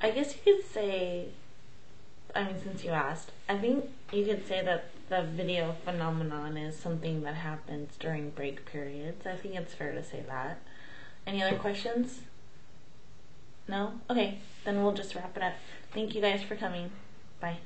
I guess you could say, I mean, since you asked, I think you could say that the video phenomenon is something that happens during break periods. I think it's fair to say that. Any other questions? No? Okay, then we'll just wrap it up. Thank you guys for coming. Bye.